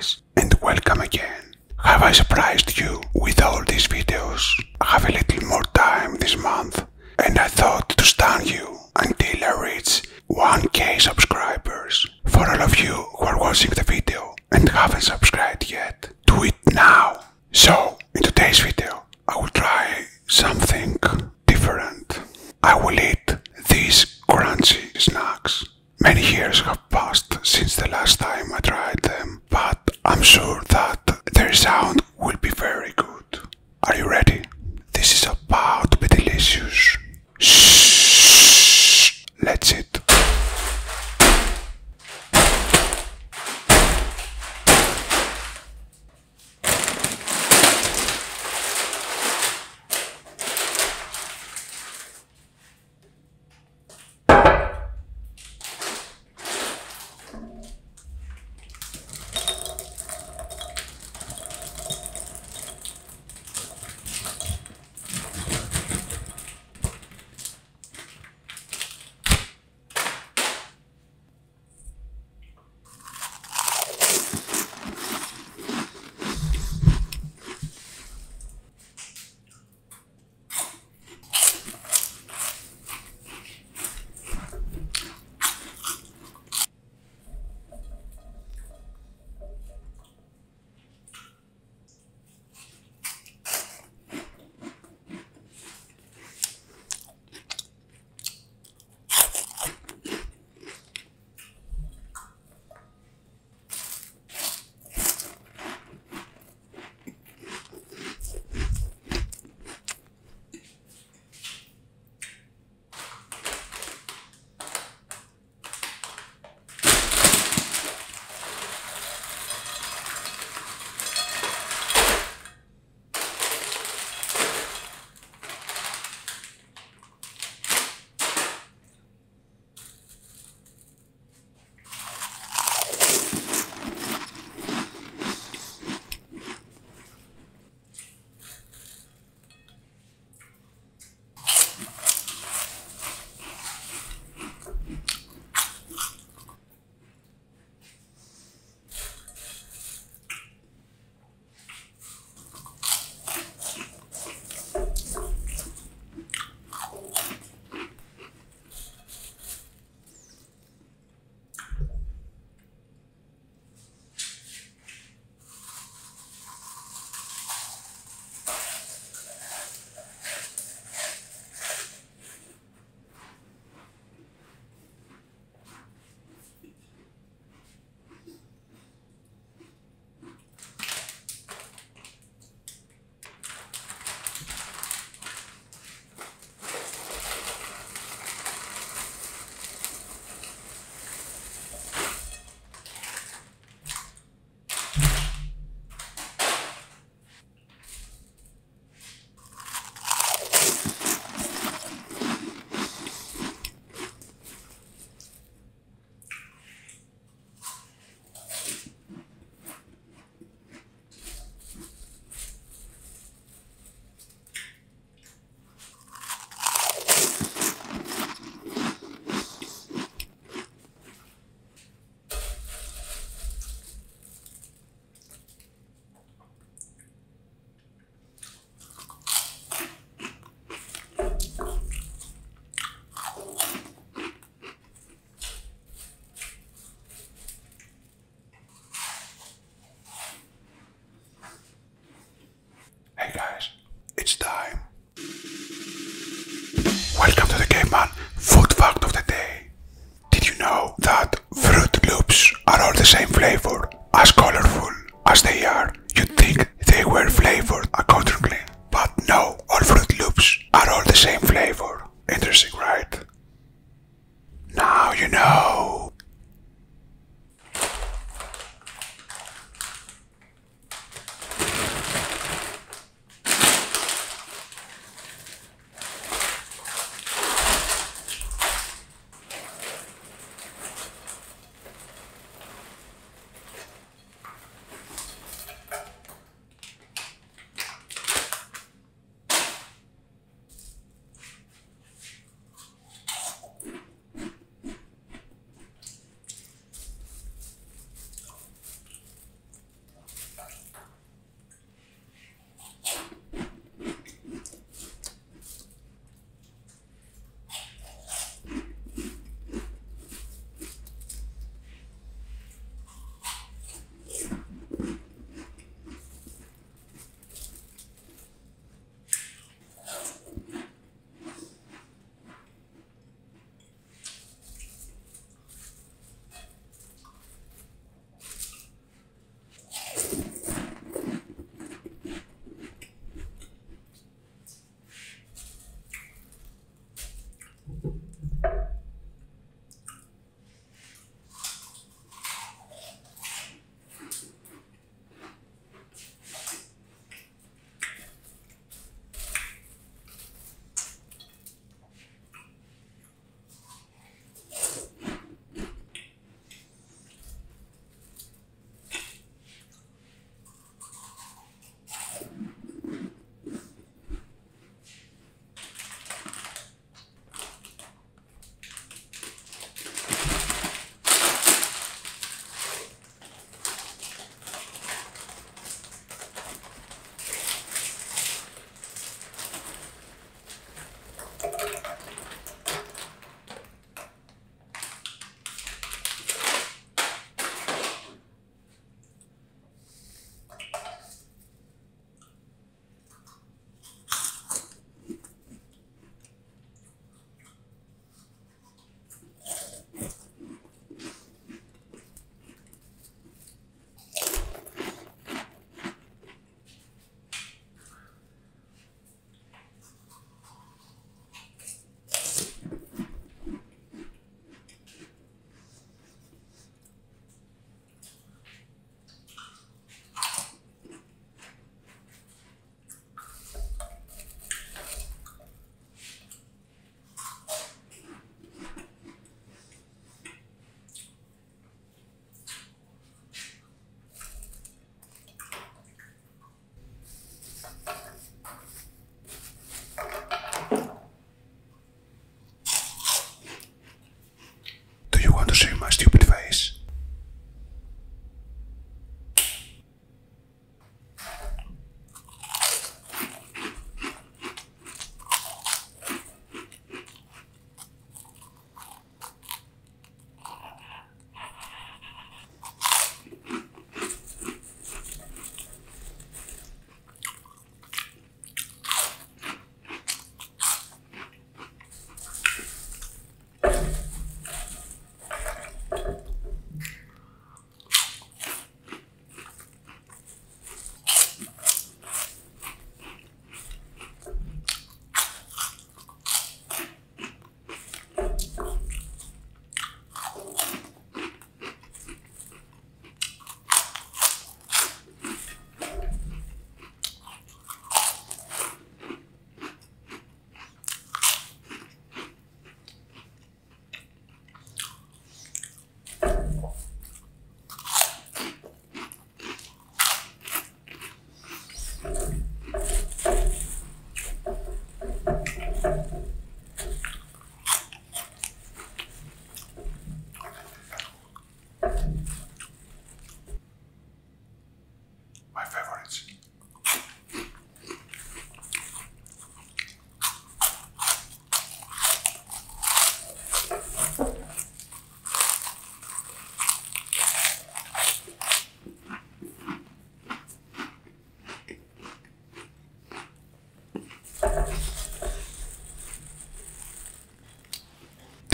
guys, and welcome again. Have I surprised you with all these videos? I have a little more time this month, and I thought to stun you until I reach 1k subscribers. For all of you who are watching the video and haven't subscribed yet, do it now. So, in today's video, I will try something different. I will eat I'm sure that their sound will be very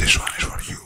This one is for you.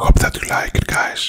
Hope that you like it guys.